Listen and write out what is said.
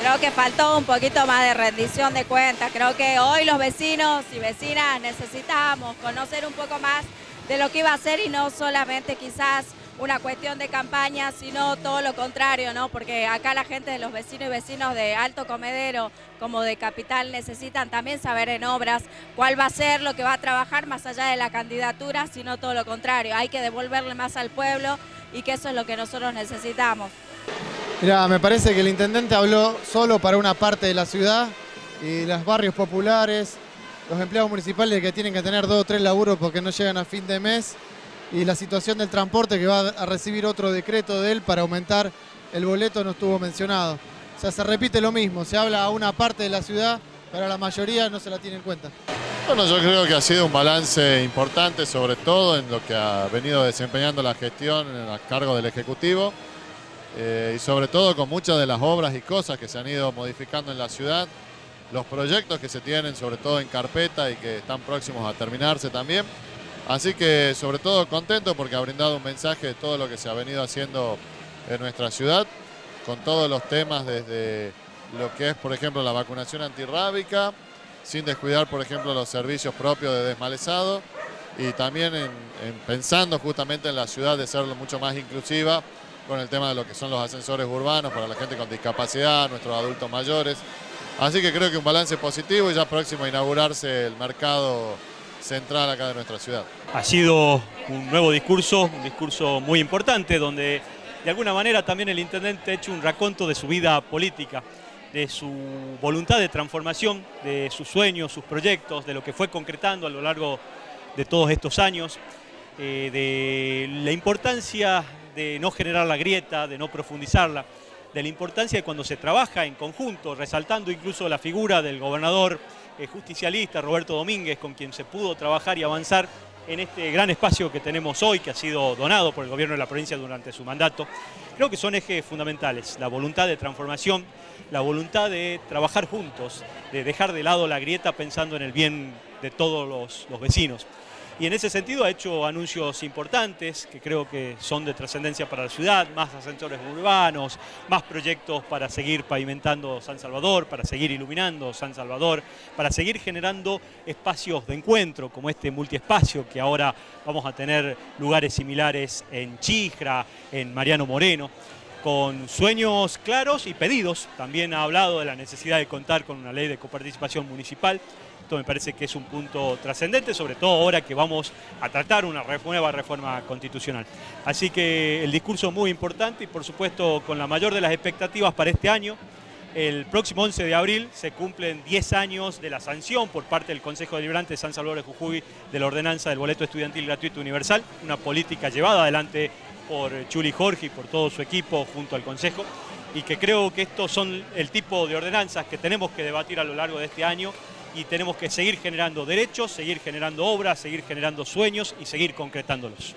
Creo que faltó un poquito más de rendición de cuentas. Creo que hoy los vecinos y vecinas necesitamos conocer un poco más de lo que iba a ser y no solamente quizás una cuestión de campaña, sino todo lo contrario, ¿no? Porque acá la gente de los vecinos y vecinos de Alto Comedero como de Capital necesitan también saber en obras cuál va a ser lo que va a trabajar más allá de la candidatura, sino todo lo contrario. Hay que devolverle más al pueblo y que eso es lo que nosotros necesitamos. Mira, me parece que el intendente habló solo para una parte de la ciudad y los barrios populares, los empleados municipales que tienen que tener dos o tres laburos porque no llegan a fin de mes y la situación del transporte que va a recibir otro decreto de él para aumentar el boleto no estuvo mencionado. O sea, se repite lo mismo, se habla a una parte de la ciudad, pero a la mayoría no se la tiene en cuenta. Bueno, yo creo que ha sido un balance importante, sobre todo en lo que ha venido desempeñando la gestión en el cargo del Ejecutivo. Eh, y sobre todo con muchas de las obras y cosas que se han ido modificando en la ciudad, los proyectos que se tienen sobre todo en carpeta y que están próximos a terminarse también. Así que sobre todo contento porque ha brindado un mensaje de todo lo que se ha venido haciendo en nuestra ciudad, con todos los temas desde lo que es por ejemplo la vacunación antirrábica, sin descuidar por ejemplo los servicios propios de desmalezado y también en, pensando justamente en la ciudad de serlo mucho más inclusiva con el tema de lo que son los ascensores urbanos para la gente con discapacidad, nuestros adultos mayores. Así que creo que un balance positivo y ya próximo a inaugurarse el mercado central acá de nuestra ciudad. Ha sido un nuevo discurso, un discurso muy importante donde de alguna manera también el intendente ha hecho un raconto de su vida política, de su voluntad de transformación, de sus sueños, sus proyectos, de lo que fue concretando a lo largo de todos estos años, eh, de la importancia de no generar la grieta, de no profundizarla, de la importancia de cuando se trabaja en conjunto, resaltando incluso la figura del gobernador eh, justicialista Roberto Domínguez, con quien se pudo trabajar y avanzar en este gran espacio que tenemos hoy, que ha sido donado por el gobierno de la provincia durante su mandato. Creo que son ejes fundamentales, la voluntad de transformación, la voluntad de trabajar juntos, de dejar de lado la grieta pensando en el bien de todos los, los vecinos. Y en ese sentido ha hecho anuncios importantes que creo que son de trascendencia para la ciudad, más ascensores urbanos, más proyectos para seguir pavimentando San Salvador, para seguir iluminando San Salvador, para seguir generando espacios de encuentro como este multiespacio que ahora vamos a tener lugares similares en Chijra, en Mariano Moreno con sueños claros y pedidos. También ha hablado de la necesidad de contar con una ley de coparticipación municipal me parece que es un punto trascendente, sobre todo ahora que vamos a tratar una nueva reforma constitucional. Así que el discurso muy importante y por supuesto con la mayor de las expectativas para este año. El próximo 11 de abril se cumplen 10 años de la sanción por parte del Consejo Deliberante de San Salvador de Jujuy de la ordenanza del boleto estudiantil gratuito universal, una política llevada adelante por Chuli Jorge y por todo su equipo junto al Consejo y que creo que estos son el tipo de ordenanzas que tenemos que debatir a lo largo de este año y tenemos que seguir generando derechos, seguir generando obras, seguir generando sueños y seguir concretándolos.